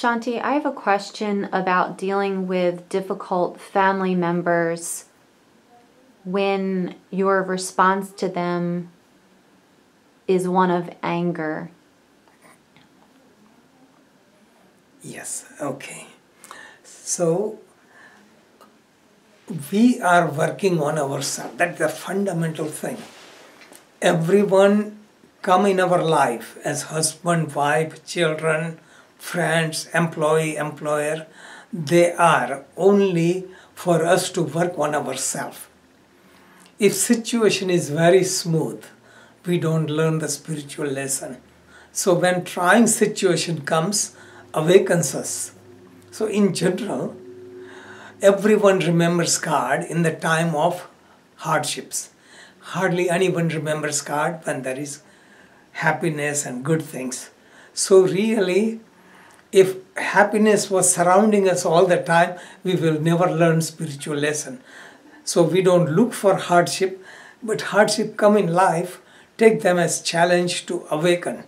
Shanti, I have a question about dealing with difficult family members when your response to them is one of anger. Yes, okay. So, we are working on ourselves. That's the fundamental thing. Everyone come in our life as husband, wife, children, friends, employee, employer. They are only for us to work on ourselves. If situation is very smooth, we don't learn the spiritual lesson. So when trying situation comes, awakens us. So in general, everyone remembers God in the time of hardships. Hardly anyone remembers God when there is happiness and good things. So really, if happiness was surrounding us all the time, we will never learn spiritual lesson. So we don't look for hardship, but hardship come in life, take them as challenge to awaken.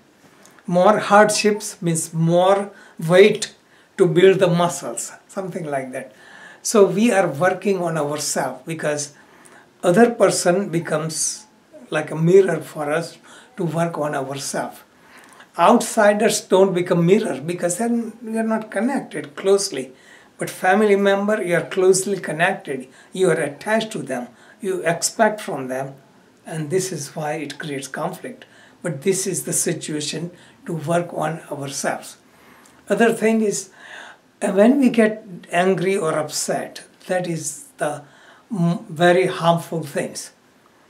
More hardships means more weight to build the muscles, something like that. So we are working on ourselves because other person becomes like a mirror for us to work on ourselves. Outsiders don't become mirror because then we are not connected closely. But family member, you are closely connected. You are attached to them. You expect from them. And this is why it creates conflict. But this is the situation to work on ourselves. Other thing is uh, when we get angry or upset, that is the very harmful things.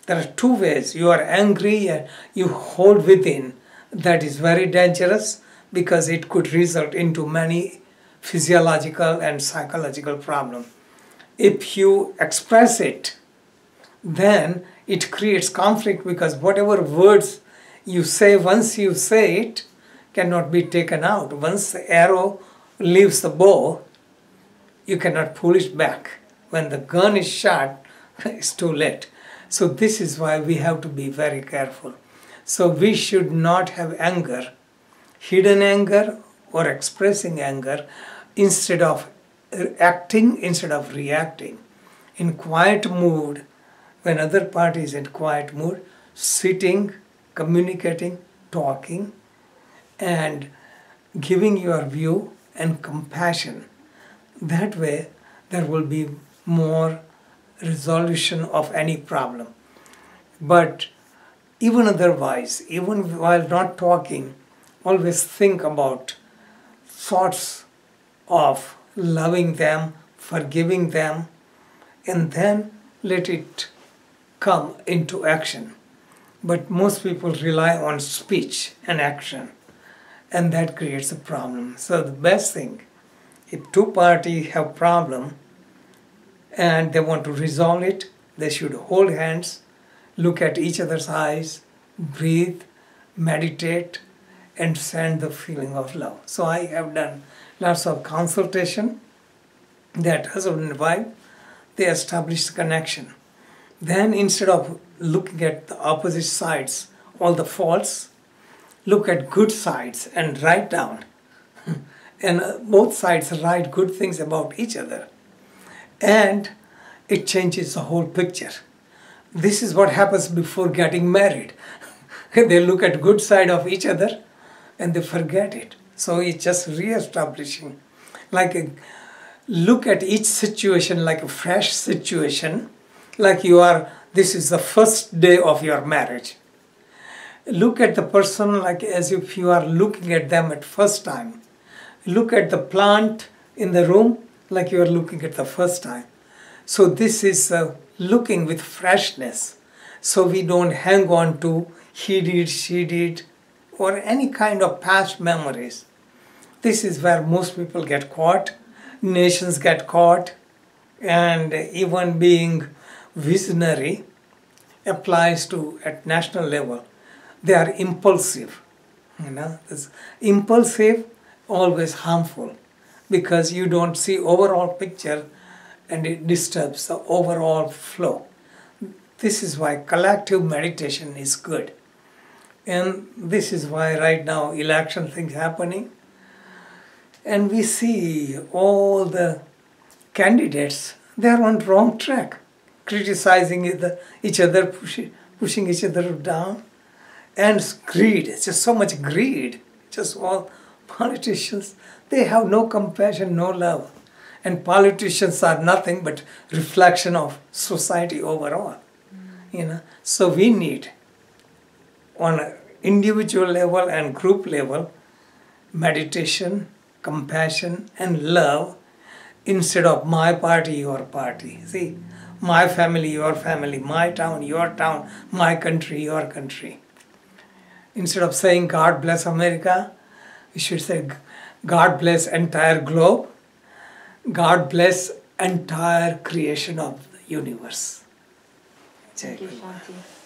There are two ways. You are angry and you hold within. That is very dangerous because it could result into many physiological and psychological problems. If you express it, then it creates conflict because whatever words you say, once you say it, cannot be taken out. Once the arrow leaves the bow, you cannot pull it back. When the gun is shot, it's too late. So this is why we have to be very careful. So we should not have anger, hidden anger or expressing anger instead of acting instead of reacting. In quiet mood, when other party is in quiet mood, sitting, communicating, talking, and giving your view and compassion. That way, there will be more resolution of any problem. But even otherwise, even while not talking, always think about thoughts of loving them, forgiving them, and then let it come into action. But most people rely on speech and action and that creates a problem. So the best thing, if two parties have problem and they want to resolve it, they should hold hands, look at each other's eyes, breathe, meditate, and send the feeling of love. So I have done lots of consultation that husband and wife, they establish connection. Then instead of looking at the opposite sides, all the faults, look at good sides and write down. and uh, both sides write good things about each other. And it changes the whole picture. This is what happens before getting married. they look at good side of each other and they forget it. So it's just re-establishing. Like a, look at each situation like a fresh situation, like you are, this is the first day of your marriage look at the person like as if you are looking at them at first time look at the plant in the room like you are looking at the first time so this is uh, looking with freshness so we don't hang on to he did she did or any kind of past memories this is where most people get caught nations get caught and even being visionary applies to at national level they are impulsive. You know, this impulsive always harmful because you don't see overall picture and it disturbs the overall flow. This is why collective meditation is good. And this is why right now election things happening. and we see all the candidates, they're on wrong track, criticizing each other, pushing, pushing each other down. And greed, it's just so much greed. Just all politicians, they have no compassion, no love. And politicians are nothing but reflection of society overall. Mm. You know, so we need on an individual level and group level meditation, compassion, and love instead of my party, your party. See, my family, your family, my town, your town, my country, your country. Instead of saying God bless America, we should say God bless entire globe, God bless entire creation of the universe. Jai Thank you, Guru. Shanti.